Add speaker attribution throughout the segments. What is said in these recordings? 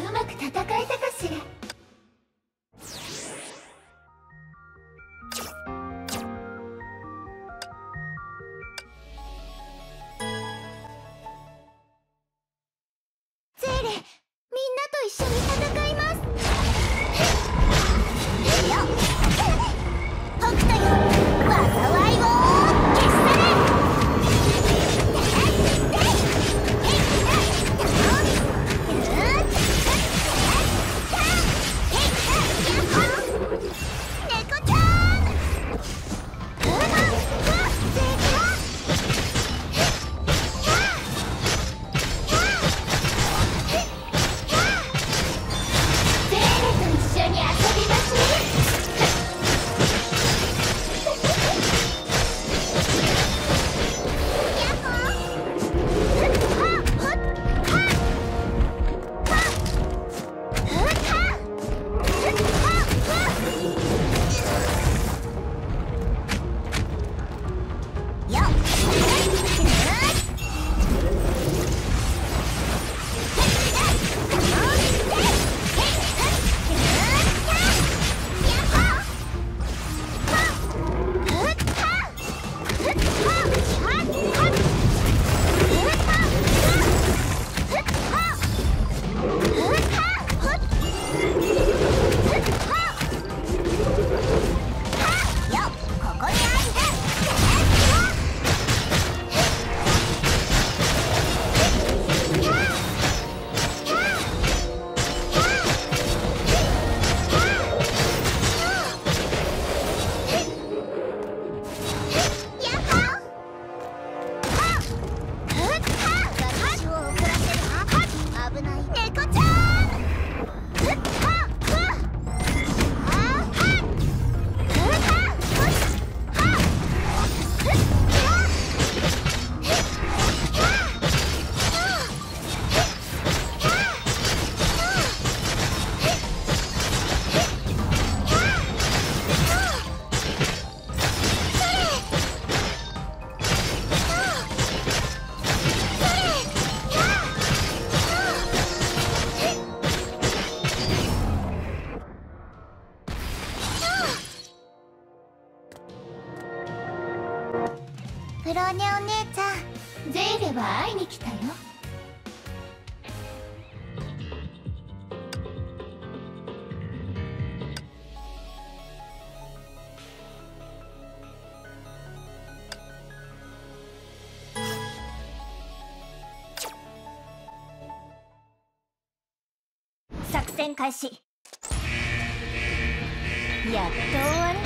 Speaker 1: うまくいに来たよ。開始。やっと終わる。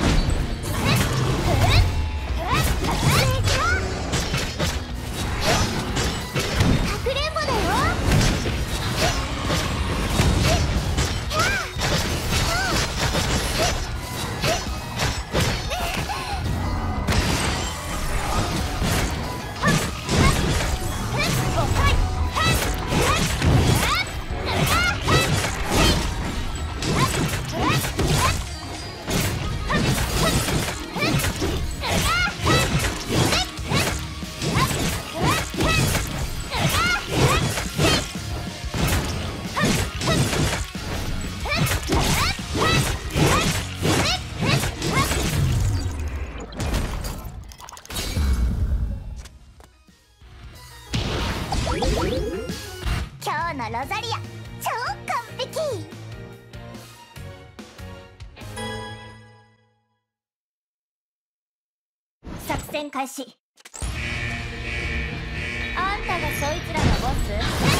Speaker 1: のロザリア超完璧。作戦開始。あんたがそいつらのボス？